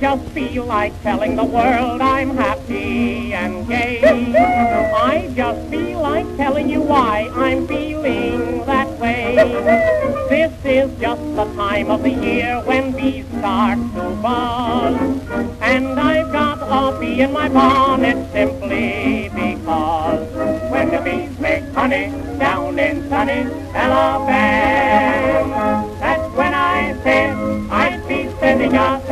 just feel like telling the world I'm happy and gay. I just feel like telling you why I'm feeling that way. This is just the time of the year when bees start to buzz. And I've got a bee in my bonnet simply because when the bees make honey down in sunny Alabama, that's when I said I'd be sending a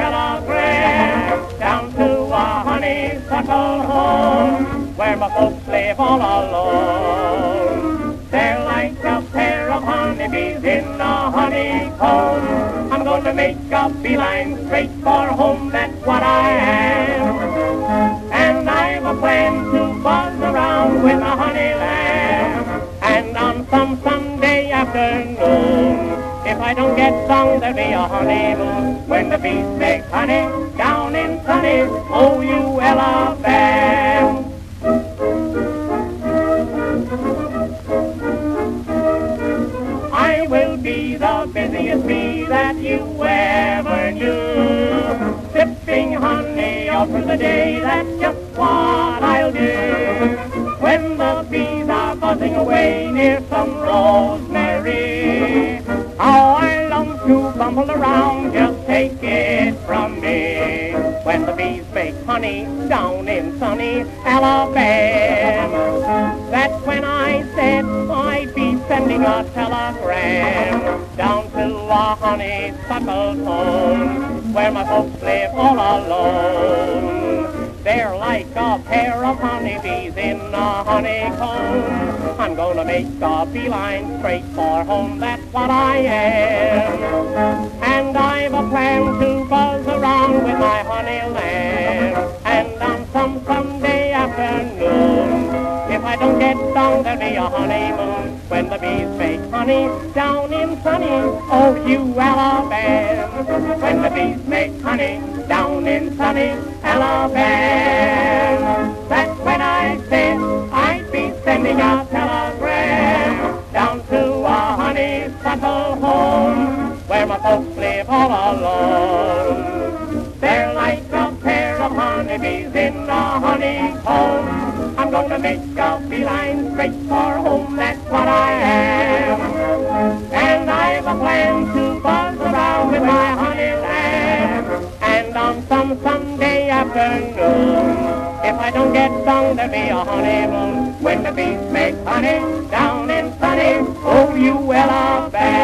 folks live all alone. They're like a pair of honeybees in a honeycomb. I'm going to make a beeline straight for home, that's what I am. And I've a plan to buzz around with a honey lamb. And on some Sunday afternoon, if I don't get sung, there'll be a honeymoon. When the bees make honey down in sunny OU busiest bee that you ever knew. Sipping honey all through the day, that's just what I'll do. When the bees are buzzing away near some rosemary, how I long to bumble around, just take it from me. When the bees make honey down in sunny Alabama, that's when I said sending a telegram down to a honeysuckle home where my folks live all alone. They're like a pair of honeybees in a honeycomb. I'm gonna make a beeline straight for home, that's what I am. And I've a plan to buzz around with my honey lamb. And on some Sunday afternoon, if I don't get stung, there'll be a honeymoon when the bees make honey down in sunny OU Alabama. When the bees make honey down in sunny Alabama. That's when I said I'd be sending a telegram down to a honeysuckle home where my folks live all alone. They're like a pair of honeybees in a honeycomb. I'm gonna make a beeline straight for home, If I don't get stung, there'll be a honeymoon. When the bees make honey down in sunny oh, OULI.